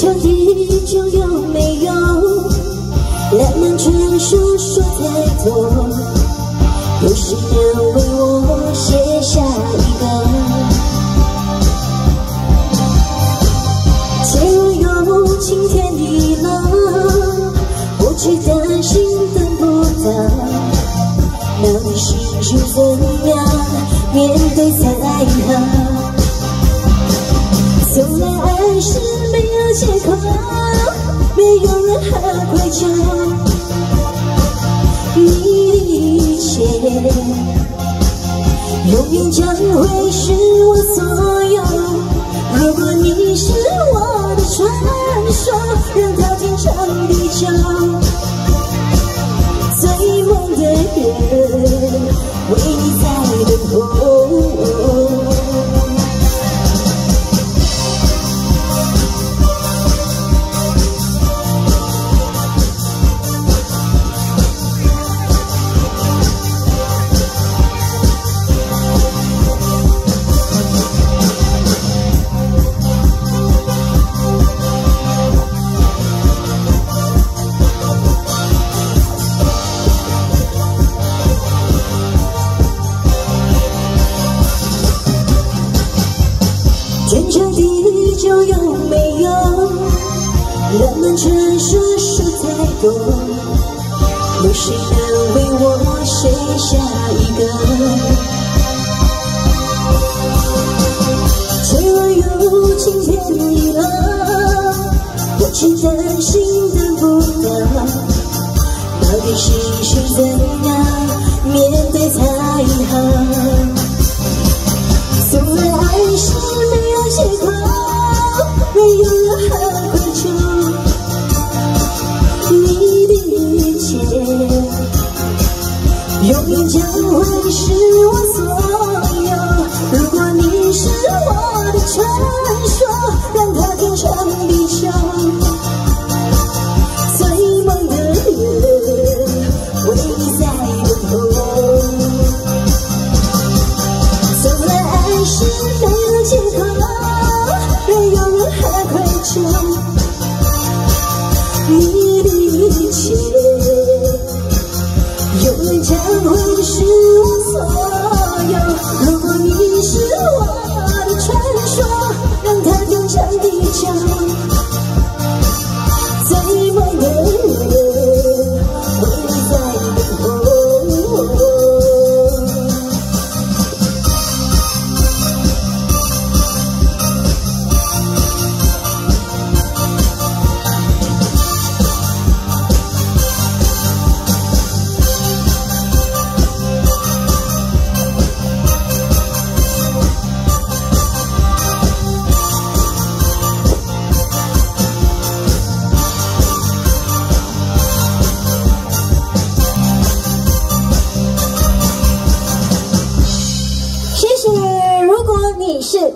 着地久有没有？浪漫传说说太多，有谁能为我写下一个？天若有情天亦老，不去担心等不到，那你心绪怎样面对才好？从来爱是没有借口，没有任何愧疚，你的一切永远将会是我所有。有没有？浪漫传说说太多，有谁能为我写下一个？天若有情天地老，我却担心等不到，到底是谁怎样面对才好？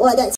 or that